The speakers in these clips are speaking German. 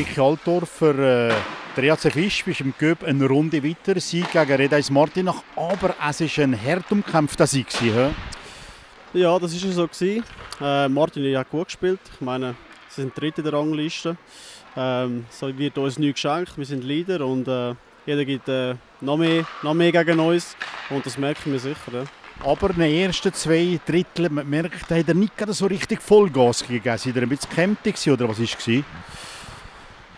Michi Altdorfer, äh, der EAC Fisch ist im Göb eine Runde weiter, Sieg gegen Redeis Martinach, aber es war ein hart umkämpfter Sieg. Gewesen, ja, das war so. Gewesen. Äh, Martin hat gut gespielt. Ich meine, sie sind dritte der Rangliste. Ähm, so wird uns nichts geschenkt. Wir sind Leader und äh, jeder gibt äh, noch, mehr, noch mehr gegen uns. Und das merken wir sicher. Ja. Aber in den ersten zwei Drittel, man merkt, hat er nicht so richtig Vollgas gegeben. Seid ihr ein bisschen kämpfig oder was war es?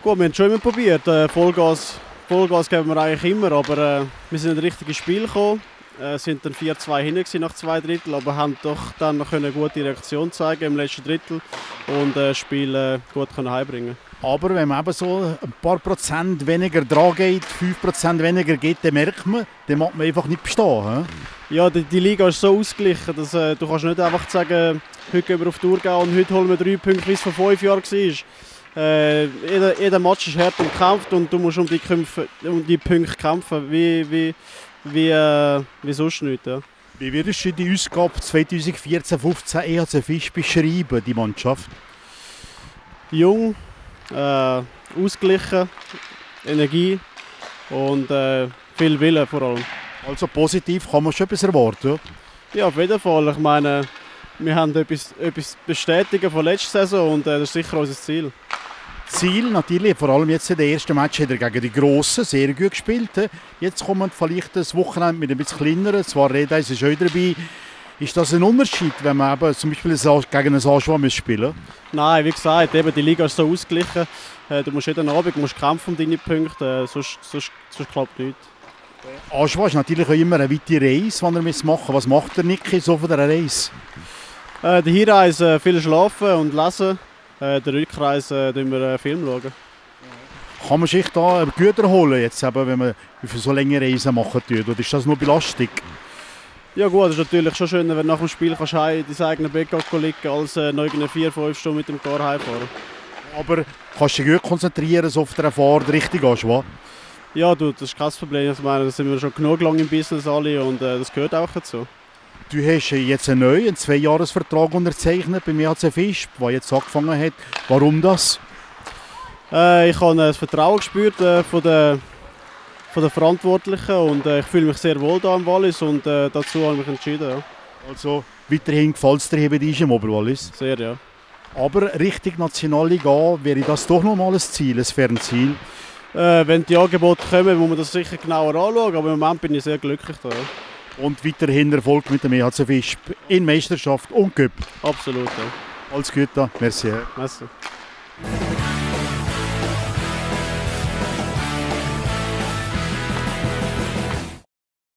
Gut, wir haben schon immer probiert. Äh, Vollgas, Vollgas geben wir eigentlich immer, aber äh, wir sind in das richtige Spiel gekommen. Äh, sind dann 4-2 hinten nach zwei Drittel, aber haben doch dann noch eine gute Reaktion zeigen im letzten Drittel und äh, das Spiel äh, gut können heimbringen. Aber wenn man eben so ein paar Prozent weniger dran geht, 5 Prozent weniger geht, dann merkt man, dann macht man einfach nicht bestehen. He? Ja, die, die, Liga ist so ausgeglichen, dass äh, du kannst nicht einfach sagen, heute gehen wir auf die Tour gehen und heute holen wir drei Punkte, wie es vor fünf Jahren war. Äh, jeder, jeder Match ist hart umkämpft und du musst um die, Kämpfe, um die Punkte kämpfen, wie, wie, wie, äh, wie sonst nicht. Ja. Wie würdest du die Ausgabe 2014-15 EHC Fisch beschreiben, die Mannschaft? Jung, äh, ausgeglichen, Energie und äh, viel Wille vor allem. Also positiv kann man schon etwas erwarten? Ja, auf jeden Fall. Ich meine, wir haben etwas, etwas bestätigen von letzter Saison und äh, das ist sicher unser Ziel. Ziel natürlich, vor allem jetzt in der ersten Match hat er gegen die Grossen sehr gut gespielt. Jetzt kommt vielleicht das Wochenende mit ein bisschen kleineren, zwar Redeis ist auch dabei. Ist das ein Unterschied, wenn man eben zum Beispiel gegen einen Anschwung spielen muss? Nein, wie gesagt, eben die Liga ist so ausgeglichen. Äh, du musst jeden Abend musst kämpfen um deine Punkte, äh, sonst, sonst, sonst klappt nichts. Anschwung ist natürlich auch immer eine weite Reise, die er machen muss. Was macht der Niki so von dieser Reise? Äh, die Hinreise viel schlafen und lesen. Äh, der Rückreise äh, wir äh, Film schauen. Kann man sich da Güter holen, jetzt, eben, wenn man für so lange Reisen machen tut? Oder ist das nur Belastung? Ja gut, es ist natürlich schon schöner, wenn du nach dem Spiel kannst heim dein eigenes Bett liegen als äh, noch vier, fünf Stunden mit dem Car heimfahren. Aber kannst du dich gut konzentrieren so auf der Fahrt richtig an, Ja, du, das ist kein Problem. Ich meine, da sind wir schon genug lang im Business alle und äh, das gehört auch dazu. Du hast jetzt einen neuen Zweijahresvertrag unterzeichnet beim EHC Fisch, der jetzt angefangen hat. Warum das? Äh, ich habe ein Vertrauen gespürt äh, von der von den Verantwortlichen und äh, ich fühle mich sehr wohl hier im Wallis und äh, dazu habe ich mich entschieden. Ja. Also weiterhin gefällt es dir hier im Oberwallis? Sehr, ja. Aber Richtung Nationalliga wäre das doch noch mal ein Ziel, ein Fernziel? Äh, wenn die Angebote kommen, muss man das sicher genauer anschauen, aber im Moment bin ich sehr glücklich da. Ja. Und weiterhin Erfolg mit dem EHC Fisch in Meisterschaft und Cup? Absolut, ja. Alles Gute, merci. Merci.